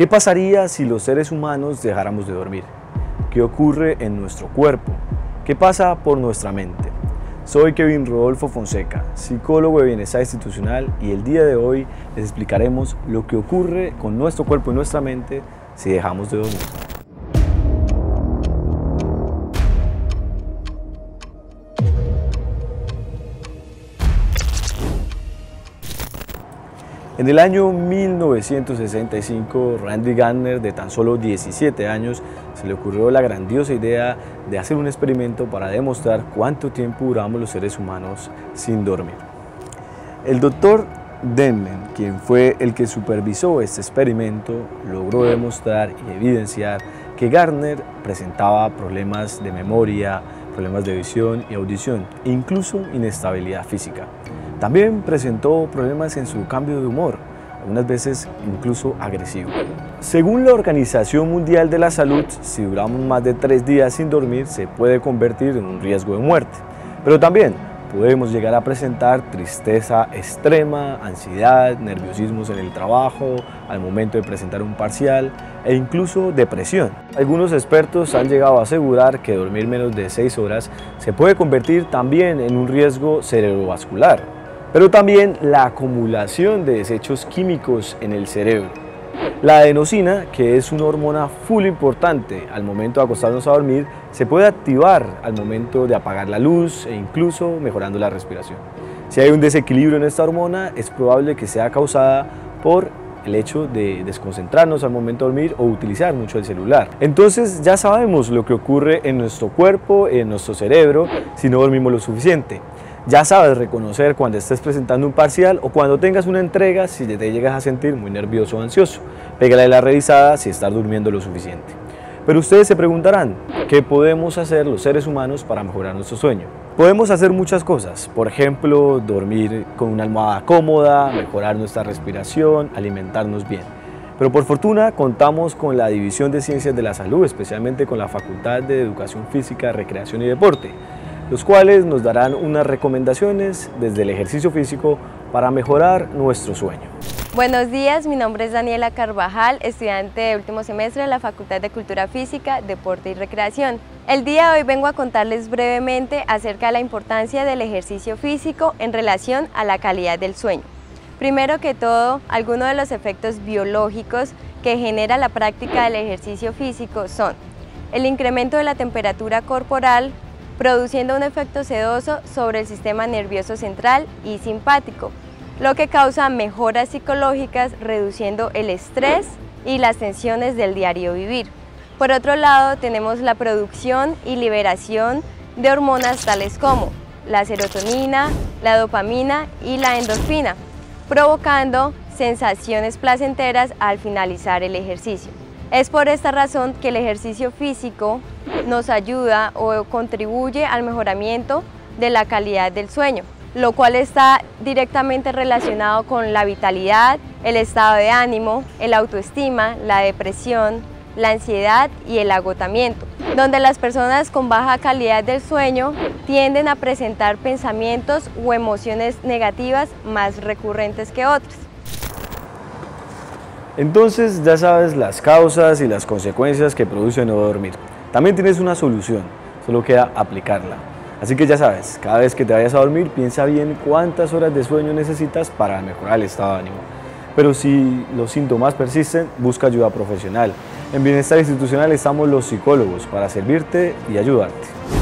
¿Qué pasaría si los seres humanos dejáramos de dormir? ¿Qué ocurre en nuestro cuerpo? ¿Qué pasa por nuestra mente? Soy Kevin Rodolfo Fonseca, psicólogo de bienestar institucional y el día de hoy les explicaremos lo que ocurre con nuestro cuerpo y nuestra mente si dejamos de dormir. En el año 1965, Randy Gardner, de tan solo 17 años, se le ocurrió la grandiosa idea de hacer un experimento para demostrar cuánto tiempo duramos los seres humanos sin dormir. El doctor Denman, quien fue el que supervisó este experimento, logró demostrar y evidenciar que Gardner presentaba problemas de memoria, problemas de visión y audición, e incluso inestabilidad física. También presentó problemas en su cambio de humor, algunas veces incluso agresivo. Según la Organización Mundial de la Salud, si duramos más de tres días sin dormir se puede convertir en un riesgo de muerte. Pero también podemos llegar a presentar tristeza extrema, ansiedad, nerviosismos en el trabajo, al momento de presentar un parcial e incluso depresión. Algunos expertos han llegado a asegurar que dormir menos de seis horas se puede convertir también en un riesgo cerebrovascular, pero también la acumulación de desechos químicos en el cerebro. La adenosina, que es una hormona full importante al momento de acostarnos a dormir, se puede activar al momento de apagar la luz e incluso mejorando la respiración. Si hay un desequilibrio en esta hormona, es probable que sea causada por el hecho de desconcentrarnos al momento de dormir o utilizar mucho el celular. Entonces ya sabemos lo que ocurre en nuestro cuerpo, en nuestro cerebro, si no dormimos lo suficiente. Ya sabes reconocer cuando estés presentando un parcial o cuando tengas una entrega si te llegas a sentir muy nervioso o ansioso. Pégale la revisada si estás durmiendo lo suficiente. Pero ustedes se preguntarán, ¿qué podemos hacer los seres humanos para mejorar nuestro sueño? Podemos hacer muchas cosas, por ejemplo, dormir con una almohada cómoda, mejorar nuestra respiración, alimentarnos bien. Pero por fortuna contamos con la División de Ciencias de la Salud, especialmente con la Facultad de Educación Física, Recreación y Deporte, los cuales nos darán unas recomendaciones desde el ejercicio físico para mejorar nuestro sueño. Buenos días, mi nombre es Daniela Carvajal, estudiante de último semestre de la Facultad de Cultura Física, Deporte y Recreación. El día de hoy vengo a contarles brevemente acerca de la importancia del ejercicio físico en relación a la calidad del sueño. Primero que todo, algunos de los efectos biológicos que genera la práctica del ejercicio físico son el incremento de la temperatura corporal, produciendo un efecto sedoso sobre el sistema nervioso central y simpático, lo que causa mejoras psicológicas reduciendo el estrés y las tensiones del diario vivir. Por otro lado, tenemos la producción y liberación de hormonas tales como la serotonina, la dopamina y la endorfina, provocando sensaciones placenteras al finalizar el ejercicio. Es por esta razón que el ejercicio físico nos ayuda o contribuye al mejoramiento de la calidad del sueño, lo cual está directamente relacionado con la vitalidad, el estado de ánimo, el autoestima, la depresión, la ansiedad y el agotamiento, donde las personas con baja calidad del sueño tienden a presentar pensamientos o emociones negativas más recurrentes que otras. Entonces ya sabes las causas y las consecuencias que produce no dormir. También tienes una solución, solo queda aplicarla. Así que ya sabes, cada vez que te vayas a dormir, piensa bien cuántas horas de sueño necesitas para mejorar el estado de ánimo. Pero si los síntomas persisten, busca ayuda profesional. En Bienestar Institucional estamos los psicólogos para servirte y ayudarte.